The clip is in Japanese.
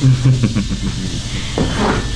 ハハハハ。